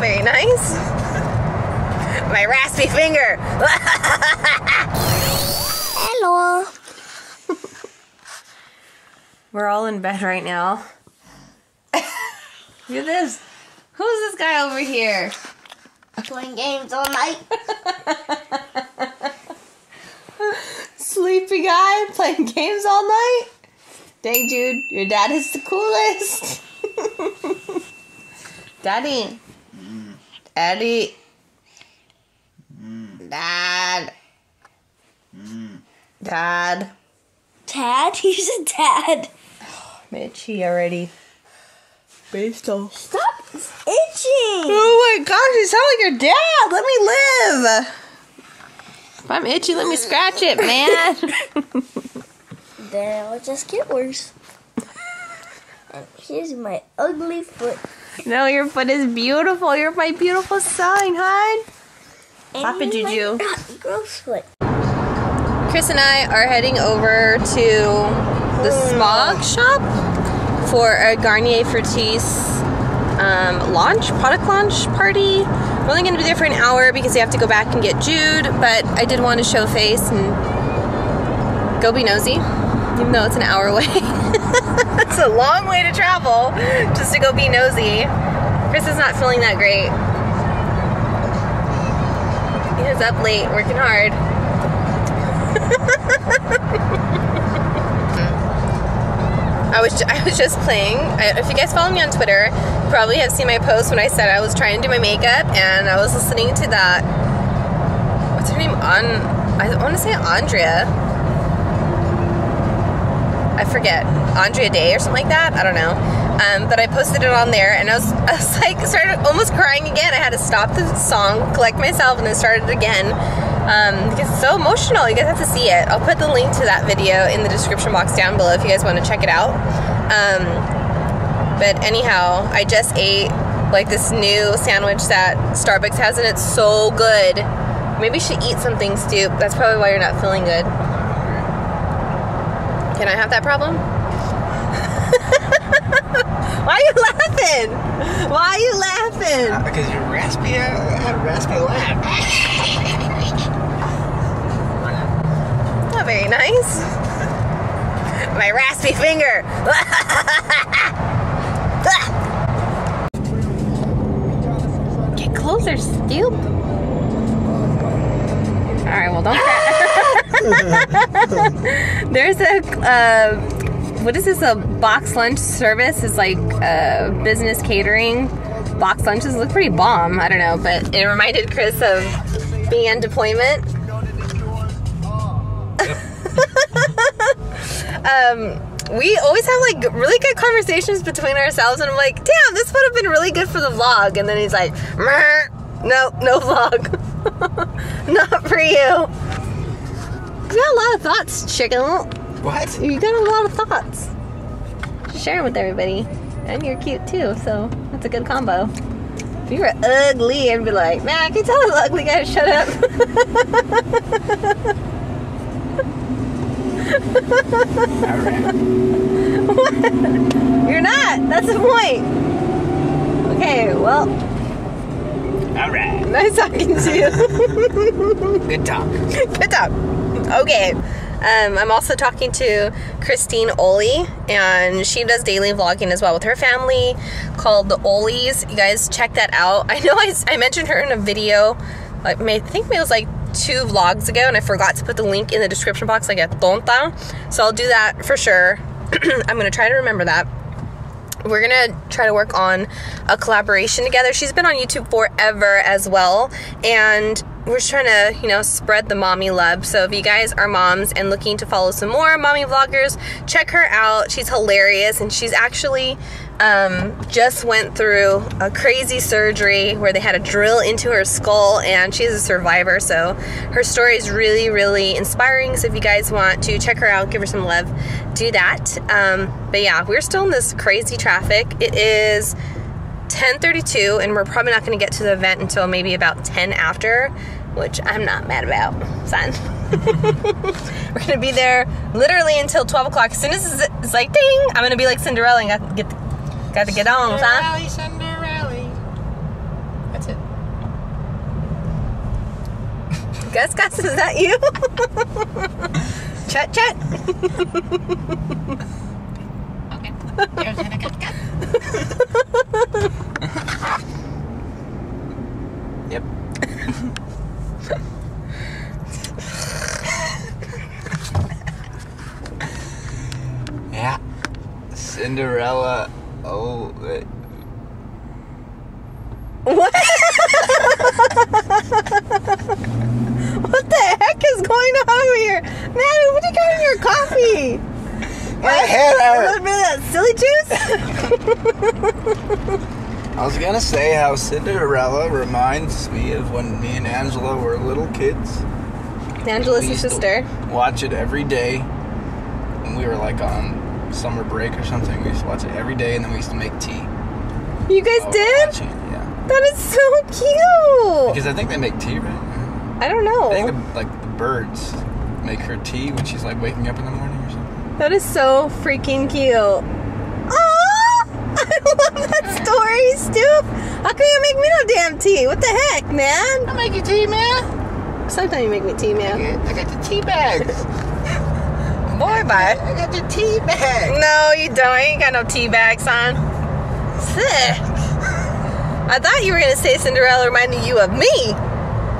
Not very nice. My raspy finger. Hello. We're all in bed right now. Look at this. Who's this guy over here? Playing games all night. Sleepy guy playing games all night? Dang, dude, your dad is the coolest. Daddy. Mm. Daddy. Mm. Dad. Dad. Dad? He's a dad. I'm itchy already. Baseball. Stop itching. Oh my gosh, you sound like your dad. Let me live. If I'm itchy, let me scratch it, man. Then it'll just get worse. And here's my ugly foot. No, your foot is beautiful. You're my beautiful son, hon. Papa Juju. Gross foot. Chris and I are heading over to the Smog shop for a Garnier Fructis um, launch, product launch party. We're only going to be there for an hour because we have to go back and get Jude, but I did want to show face and go be nosy, even though it's an hour away. it's a long way to travel just to go be nosy. Chris is not feeling that great. He was up late working hard. I was I was just playing. I, if you guys follow me on Twitter, you probably have seen my post when I said I was trying to do my makeup and I was listening to that. What's her name? On I want to say Andrea. Forget Andrea Day or something like that. I don't know. Um, but I posted it on there, and I was, I was like, started almost crying again. I had to stop the song, collect myself, and then start it again um, because it's so emotional. You guys have to see it. I'll put the link to that video in the description box down below if you guys want to check it out. Um, but anyhow, I just ate like this new sandwich that Starbucks has, and it's so good. Maybe you should eat something, Stoop. That's probably why you're not feeling good. Can I have that problem? why are you laughing? Why are you laughing? Uh, because you're raspy, I had a raspy laugh. Not very nice. My raspy finger. Get closer, Stoop. All right, well, don't. There's a, uh, what is this? A box lunch service? It's like uh, business catering. Box lunches look pretty bomb. I don't know, but it reminded Chris of being on deployment. um, we always have like really good conversations between ourselves, and I'm like, damn, this would have been really good for the vlog. And then he's like, no, no vlog, not for you. You got a lot of thoughts, chicken. What? You got a lot of thoughts. Share them with everybody, and you're cute too, so that's a good combo. If you were ugly, I'd be like, man, I can tell I'm ugly, guys. Shut up. You're not. That's the point. Okay, well, Alright. nice talking to you. Good talk. Good talk. Okay. Um, I'm also talking to Christine Oli, and she does daily vlogging as well with her family called the Olis. You guys check that out. I know I, I mentioned her in a video, like I think it was like two vlogs ago, and I forgot to put the link in the description box like a tonta. So I'll do that for sure. I'm gonna try to remember that we're gonna try to work on a collaboration together. She's been on YouTube forever as well, and we're just trying to, you know, spread the mommy love. So if you guys are moms and looking to follow some more mommy vloggers, check her out. She's hilarious, and she's actually um, just went through a crazy surgery where they had a drill into her skull, and she's a survivor. So her story is really, really inspiring. So if you guys want to check her out, give her some love, do that. Um, but yeah, we're still in this crazy traffic. It is 10:32 and we're probably not going to get to the event until maybe about 10 after, which I'm not mad about. Son. we're gonna be there literally until 12 o'clock. As soon as it's like ding, I'm gonna be like Cinderella and got get got to get on, son. Cinderella. That's it. Gus, Gus, is that you? chet, chet. okay. What? what the heck is going on over here? Man, what do you got in your coffee? My head A little bit of that silly juice? I was gonna say how Cinderella reminds me of when me and Angela were little kids. Angela's your sister. Watch it every day. When we were like on summer break or something, we used to watch it every day, and then we used to make tea. You guys while did? Watching it, Yeah. That is so cute. Because I think they make tea, right? I don't know. I think the, like the birds make her tea when she's like waking up in the morning or something. That is so freaking cute. Aww! I love that story, Stoop. How come you make me no damn tea? What the heck, man? I make you tea, man. Sometimes you make me tea, man. I got the tea bags. Boy, bye. I got the tea bag. No, you don't. I ain't got no tea bags son. Sick. I thought you were gonna say Cinderella reminded you of me,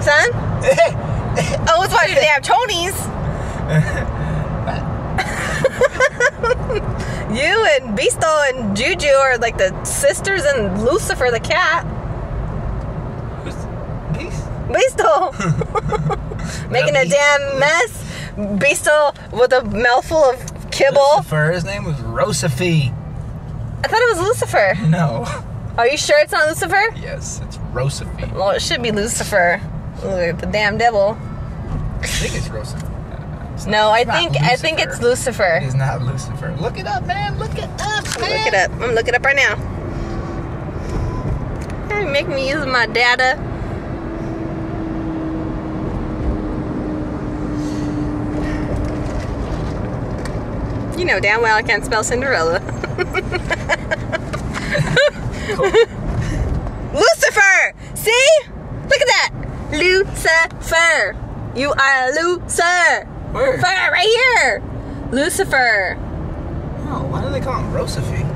son. I was watching the have Tonys. you and Beasto and Juju are like the sisters and Lucifer the cat. Peace. Beasto making a damn mess. Beasto with a mouthful of kibble. Lucifer, his name was Rosaphy. I thought it was Lucifer. No. Are you sure it's not Lucifer? Yes, it's Rosaphy. Well, it should be Lucifer. Look, the damn devil. I think it's Rosaphy. It's No, I think I think it's Lucifer. is not Lucifer. Look it up, man. Look it up, man. Look it up. I'm looking it up right now. Hey, Make me use my data. You know damn well I can't spell Cinderella. Lucifer! See? Look at that! Lucifer! You are a Lucifer! Where? Fire right here! Lucifer! Oh, why do they call him Rosaphy?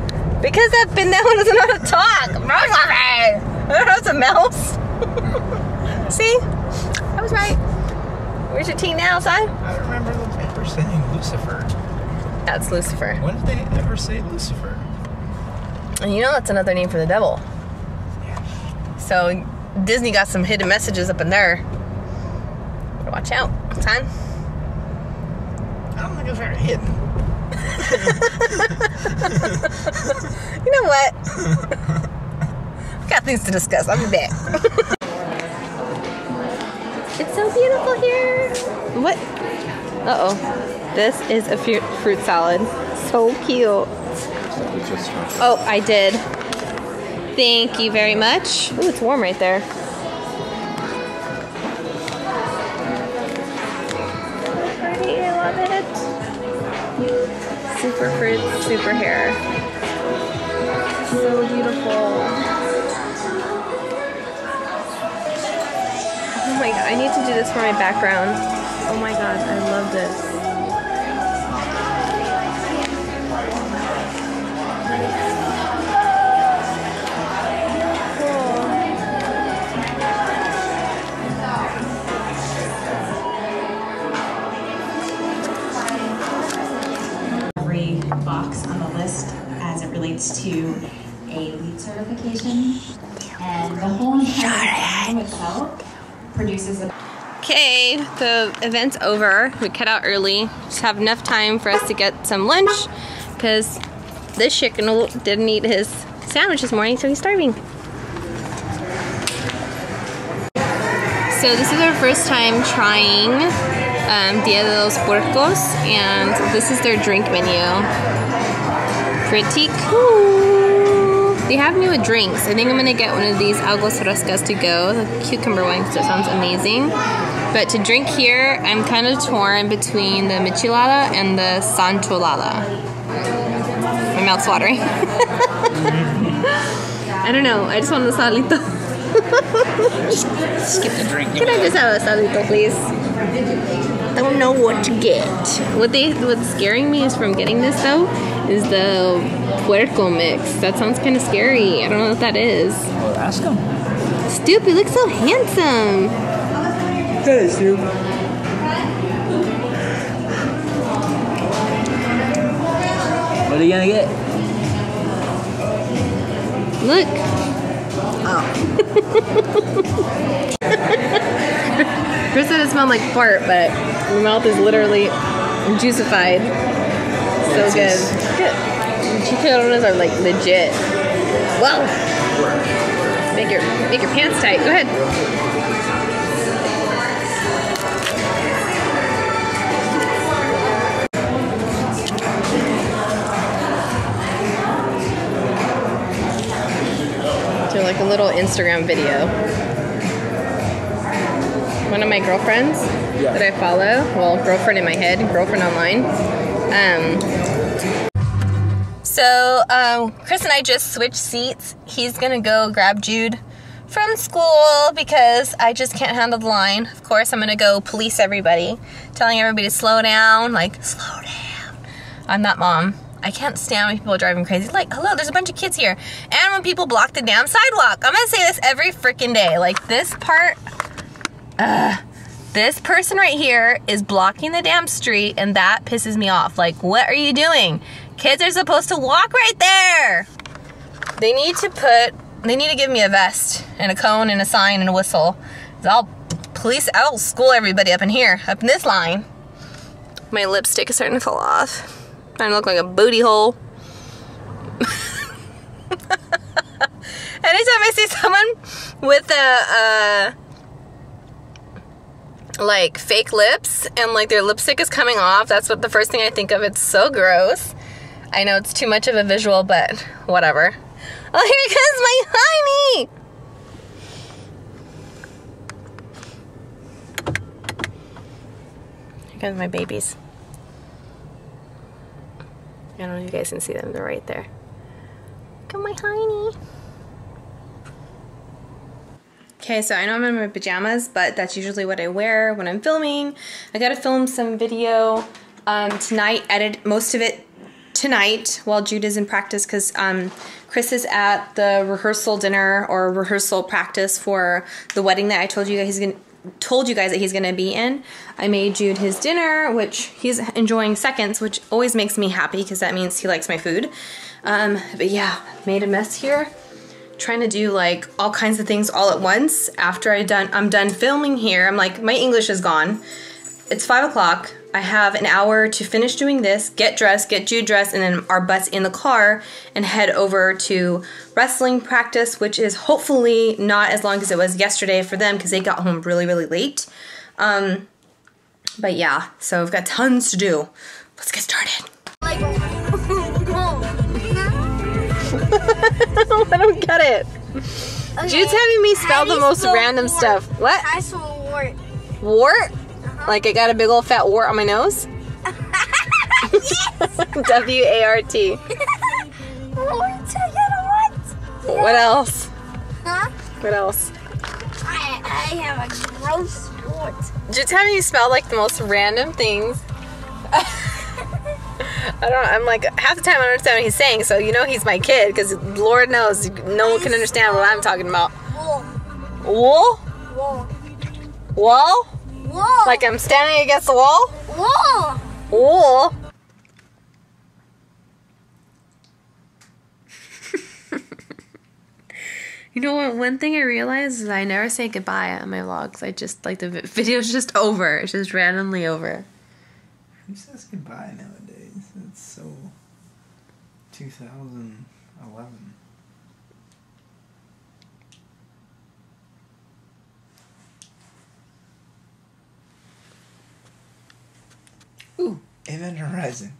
Because that bin that one doesn't know how to talk. Lucifer! I don't know it's a mouse. See? I was right. Where's your tea now, son? I remember them ever saying Lucifer. That's Lucifer. When did they ever say Lucifer? And you know that's another name for the devil. So Disney got some hidden messages up in there. Watch out, son. I don't think it's very hidden. You know what? We got things to discuss. I'll be back. it's so beautiful here. What? Uh oh. This is a fruit, fruit salad. So cute. Oh, I did. Thank you very much. Ooh, it's warm right there. Pretty, I love it. Super fruit, super hair. So beautiful. Oh my god, I need to do this for my background. Oh my god, I love this. Box on the list as it relates to a lead certification. And the whole entire itself produces a Okay, the event's over. We cut out early. Just have enough time for us to get some lunch because this chicken didn't eat his sandwich this morning, so he's starving. So this is our first time trying um, Dia de los Puercos, and this is their drink menu. Pretty cool. They have with drinks. I think I'm gonna get one of these aguas frescas to go, the cucumber one, because it sounds amazing. But to drink here, I'm kind of torn between the michelada and the santolada. My mouth's watering. I don't know. I just want the salito. Skip the drink. Can I just have a salito, please? I don't know what to get. What they what's scaring me is from getting this though is the puerco mix. That sounds kind of scary. I don't know what that is. Well, ask him. Stoop, you look so handsome. Hey, Stu. What are you gonna get? Look. Chris said it smelled like fart, but my mouth is literally juicified. So good. Good. Chicharrones are like legit. Wow. Make your make your pants tight. Go ahead. Little Instagram video. One of my girlfriends Yeah. that I follow, well, girlfriend in my head, girlfriend online. Um, so um, Chris and I just switched seats. He's gonna go grab Jude from school because I just can't handle the line. Of course, I'm gonna go police everybody, telling everybody to slow down, like slow down. I'm that mom. I can't stand when people are driving crazy. Like, hello, there's a bunch of kids here, and when people block the damn sidewalk. I'm gonna say this every freaking day. Like this part, uh, this person right here is blocking the damn street, and that pisses me off. Like, what are you doing? Kids are supposed to walk right there. They need to put, they need to give me a vest and a cone and a sign and a whistle. I'll police, I'll school everybody up in here, up in this line. My lipstick is starting to fall off. I look like a booty hole. Anytime I see someone with a, uh, like fake lips and like their lipstick is coming off, that's what the first thing I think of. It's so gross. I know it's too much of a visual, but whatever. Oh, here comes my honey! Here comes my babies. I don't know if you guys can see them. They're right there. Look at my honey. Okay, so I know I'm in my pajamas, but that's usually what I wear when I'm filming. I gotta film some video um, tonight, edit most of it tonight while Jude is in practice because um, Chris is at the rehearsal dinner or rehearsal practice for the wedding that I told you guys he's gonna told you guys that he's gonna be in. I made Jude his dinner, which he's enjoying seconds, which always makes me happy because that means he likes my food. Um, but yeah, made a mess here trying to do like all kinds of things all at once after I done I'm done filming here. I'm like my English is gone. It's five o'clock. I have an hour to finish doing this, get dressed, get Jude dressed, and then our butts in the car and head over to wrestling practice, which is hopefully not as long as it was yesterday for them because they got home really, really late. Um, but yeah, so I've got tons to do. Let's get started. Like, I don't get it. Jude's having me spell the most random stuff. What? I saw wart. Wart? Like I got a big old fat wart on my nose? W A R T. Wart, I got what? Else? Huh? What else? I, I have a gross wart. Having me you spell like the most random things. I don't I'm like, half the time I don't understand what he's saying, so you know he's my kid, because Lord knows no one can understand what I'm talking about. Wool. Wool? Wool. Wall? Like I'm standing against the wall? wool. Wool? You know what? One thing I realized is I never say goodbye on my vlogs. I just like the vi- video's just over. It's just randomly over. Who says goodbye nowadays? It's so 2011. Ooh, Event Horizon.